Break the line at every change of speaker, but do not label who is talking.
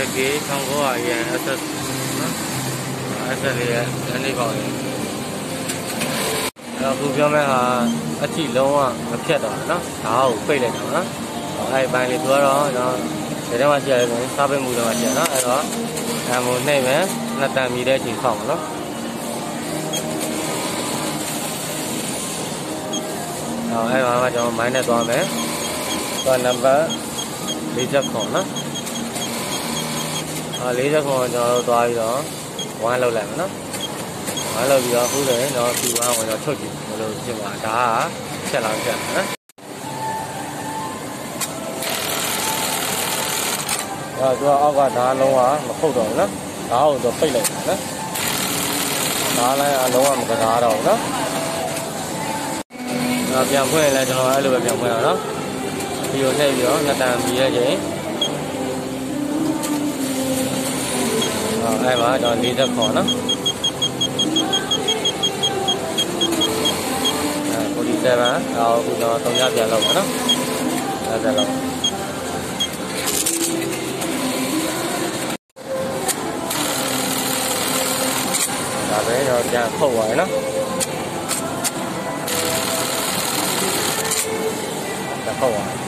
AK 1900ရန် SS နော် SS လေးရဲ့အနေပေါင်းရယ်အဲ့တော့ခုပြောမဲ့ဟာအထီလုံးဝမဖြတ်တော့ဘူးနော်ဓာတ်ကိုပိတ်လိုက်တော့နော်အဲ့ဒီပိုင်းလေးသူကတော့ကျွန်တော်ဒီထဲမှာရှိရတယ်ဆိုရင်စားပိတ်မှုတော့ရှိရနော်အဲ့တော့အမိုနှိမ့်မယ်နှစ်တန်မီတဲ့အချိန်ဆောက်မှာနော်အော်အဲ့တော့ကျွန်တော်မိုင်းနဲ့သွားမယ်သွားနံပါတ်40ခေါ်နော်အာ 40ခေါ်ကျွန်တော်တို့သွားပြီးတော့ဝမ်းလောက်လိုက်မယ်နော်ဝမ်းလောက်ပြီးတော့အခုလည်းတော့ဒီဝမ်းကိုတော့ထုတ်ကြည့်ဘယ်လိုဖြစ်မှာဒါကချက်လောက်ချက်နော်အဲ့တော့အောက်ကဓာတ်လုံးဝမခုတ်တော့ဘူးနော်ဓာတ်ကိုတော့ပိတ်လိုက်တယ်နော်ဓာတ်လည်းအလုံးဝမကစားတော့ဘူးနော်အဲ့ပြန်ဖွင့်ရင်လည်းကျွန်တော်အဲ့လိုပဲပြန်ဖွင့်ရအောင်နော်ဒီကိုထည့်ပြီးတော့နှစ်တန်ပြီးရဲ့ချိန် အော်အဲ့ပါကျွန်တော်40ခေါ်နော်အဲ47အော်ခုတော့3ညပြန်လောက်ပါနော်အဲ့ဒါလောက်ဒါ